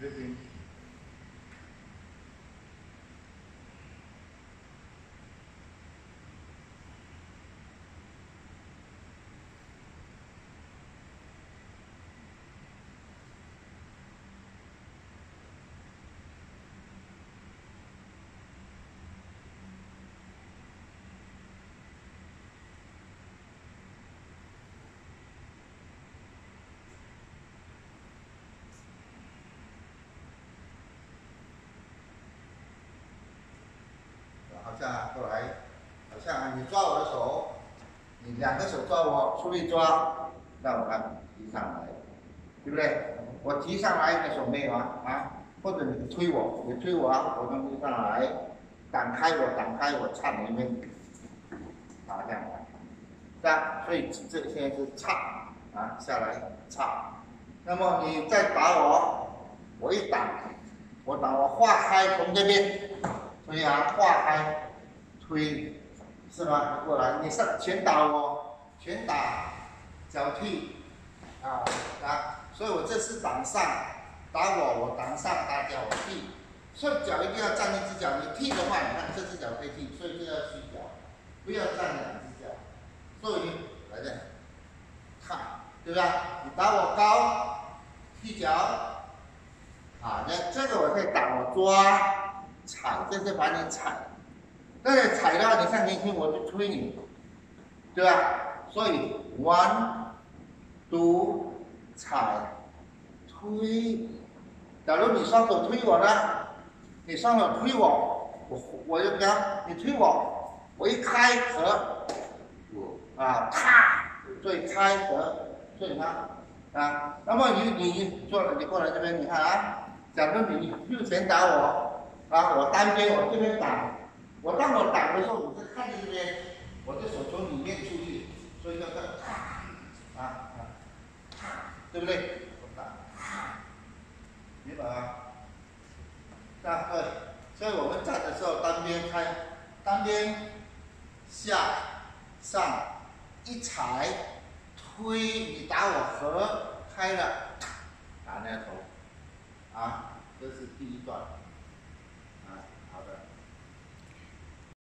这过来，好像你抓我的手，你两个手抓我，出去抓，那我看提上来，对不对？我提上来，你手没有啊？啊，或者你推我，你推我啊，我能提上来，挡开我，挡开我，差你们，好这样，这样，所以这个现在是差啊，下来差，那么你再打我，我一挡，我挡我划开从这边。推啊，化开，推，是吧？过来，你上拳打我，拳打，脚踢，啊啊！所以我这是挡上，打我，我挡上，打脚踢，所以脚一定要站一只脚，你踢的话，你看这只脚可以踢，所以就要虚脚，不要站两只脚。所以来这，看，对不对？你打我高，踢脚，啊，那这个我可以打我抓。踩，这是把你踩，但是踩的话，你上前去，我就推你，对吧？所以 one，two，、踩、推。假如你双手推我呢，你双手推我，我我就讲你推我，我一开合，啊，啪，所以开合，所以看啊，那么你你做了，你过来这边，你看啊，假如你右拳打我。啊，我单边，我这边打，我当我挡的时候，我就看着这边，我的手从里面出去，所以叫做啊啊，对不对？我打，明白吗？对，所以我们站的时候单边开，单边下上一踩推，你打我合开了，打那头，啊，这是第一段啊，好的。